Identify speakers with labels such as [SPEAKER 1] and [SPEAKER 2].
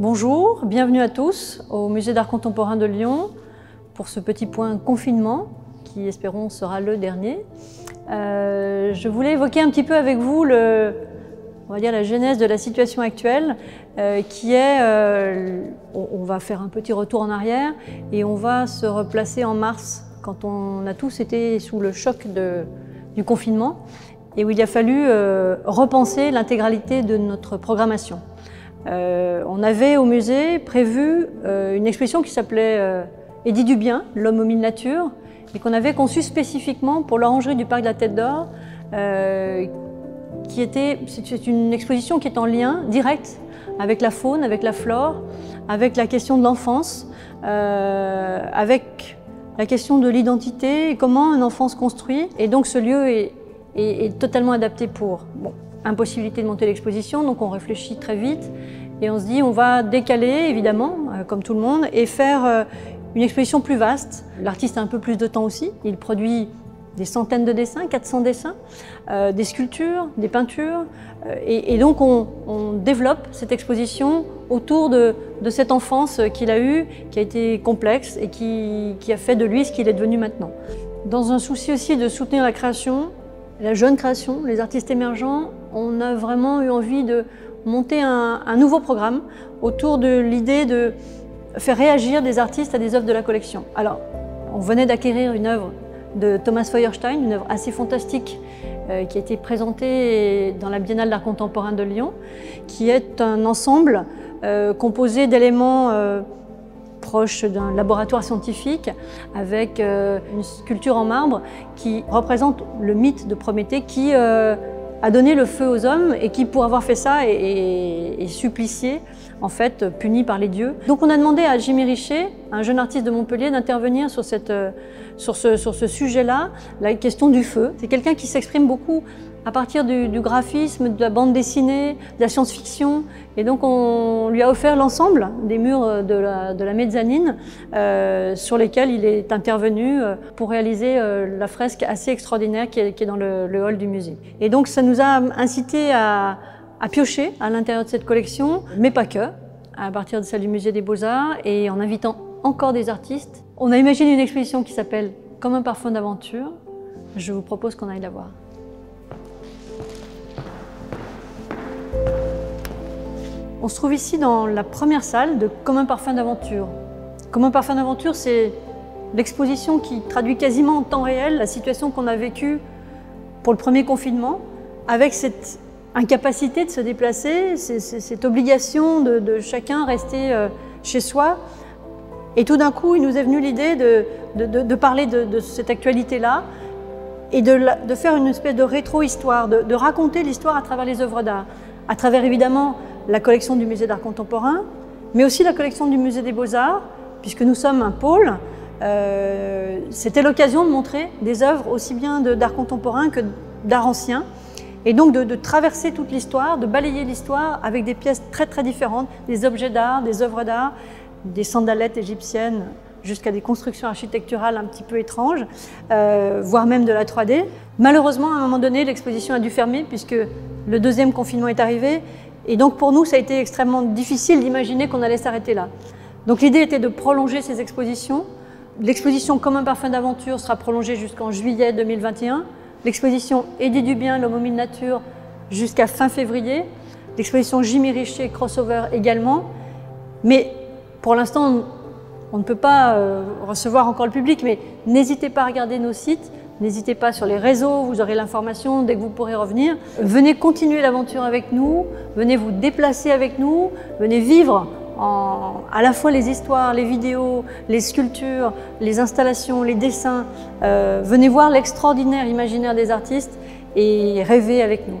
[SPEAKER 1] Bonjour, bienvenue à tous au Musée d'art contemporain de Lyon pour ce petit point confinement qui espérons sera le dernier. Euh, je voulais évoquer un petit peu avec vous le, on la genèse de la situation actuelle euh, qui est, euh, on, va faire un petit retour en arrière et on va se replacer en mars quand on a tous été sous le choc du confinement et où il a fallu repenser l'intégralité de notre programmation. On avait au musée prévu une exposition qui s'appelait Édit du bien, l'homme aux mille natures, et qu'on avait conçu spécifiquement pour l'orangerie du Parc de la Tête d'Or, euh, qui était, c'est une exposition qui est en lien direct avec la faune, avec la flore, avec la question de l'enfance, euh, avec la question de l'identité, comment un enfant se construit. Et donc ce lieu est, est, totalement adapté pour. Impossibilité de monter l'exposition, donc on réfléchit très vite et on se dit on va décaler évidemment, euh, comme tout le monde, et faire euh, une exposition plus vaste. L'artiste a un peu plus de temps aussi. Il produit des centaines de dessins, 400 dessins, euh, des sculptures, des peintures. Et, donc on, développe cette exposition autour de, cette enfance qu'il a eue, qui a été complexe et qui, a fait de lui ce qu'il est devenu maintenant. Dans un souci aussi de soutenir la création, la jeune création, les artistes émergents, on a vraiment eu envie de monter un nouveau programme autour de l'idée de faire réagir des artistes à des œuvres de la collection. Alors, on venait d'acquérir une œuvre de Thomas Feuerstein, une œuvre assez fantastique euh, qui a été présentée dans la Biennale d'art contemporain de Lyon, qui est un ensemble euh, composé d'éléments euh, proches d'un laboratoire scientifique avec une sculpture en marbre qui représente le mythe de Prométhée qui a donné le feu aux hommes et qui, pour avoir fait ça, est, supplicié, en fait, puni par les dieux. Donc on a demandé à Jimmy Richer, un jeune artiste de Montpellier, d'intervenir sur, sur ce, sur ce sujet-là, la question du feu. C'est quelqu'un qui s'exprime beaucoup à partir du, graphisme, de la bande dessinée, de la science-fiction. Et donc on lui a offert l'ensemble des murs de la, de la mezzanine euh, sur lesquels il est intervenu euh, pour réaliser euh, la fresque assez extraordinaire qui est, dans le, hall du musée. Et donc ça nous a incité à, à piocher à l'intérieur de cette collection, mais pas que, à partir de celle du musée des beaux-arts et en invitant encore des artistes. On a imaginé une exposition qui s'appelle Comme un parfum d'aventure. Je vous propose qu'on aille la voir. On se trouve ici dans la première salle de Comme un parfum d'aventure. Comme un parfum d'aventure, c'est l'exposition qui traduit quasiment en temps réel la situation qu'on a vécue pour le premier confinement, avec cette incapacité de se déplacer, cette obligation de, chacun rester euh, chez soi. Et tout d'un coup, il nous est venu l'idée de, parler de, cette actualité-là et de, faire une espèce de rétro-histoire, de, raconter l'histoire à travers les œuvres d'art, à travers évidemment la collection du musée d'art contemporain, mais aussi la collection du musée des beaux-arts, puisque nous sommes un pôle. Euh, c'était l'occasion de montrer des œuvres aussi bien d'art contemporain que d'art ancien, et donc de, traverser toute l'histoire, de balayer l'histoire avec des pièces très très différentes, des objets d'art, des œuvres d'art, des sandalettes égyptiennes jusqu'à des constructions architecturales un petit peu étranges, euh, voire même de la 3D. Malheureusement, à un moment donné, l'exposition a dû fermer puisque le deuxième confinement est arrivé et donc pour nous, ça a été extrêmement difficile d'imaginer qu'on allait s'arrêter là. Donc l'idée était de prolonger ces expositions. L'exposition Comme un parfum d'aventure sera prolongée jusqu'en juillet 2021. L'exposition Eddie Dubien, l'homme aux mille nature, jusqu'à fin février. L'exposition Jimmy Richer, crossover également. Mais pour l'instant, on ne peut pas euh, recevoir encore le public, mais n'hésitez pas à regarder nos sites. N'hésitez pas sur les réseaux, vous aurez l'information dès que vous pourrez revenir. Venez continuer l'aventure avec nous, venez vous déplacer avec nous, venez vivre à la fois les histoires, les vidéos, les sculptures, les installations, les dessins. Euh, venez voir l'extraordinaire imaginaire des artistes et rêver avec nous.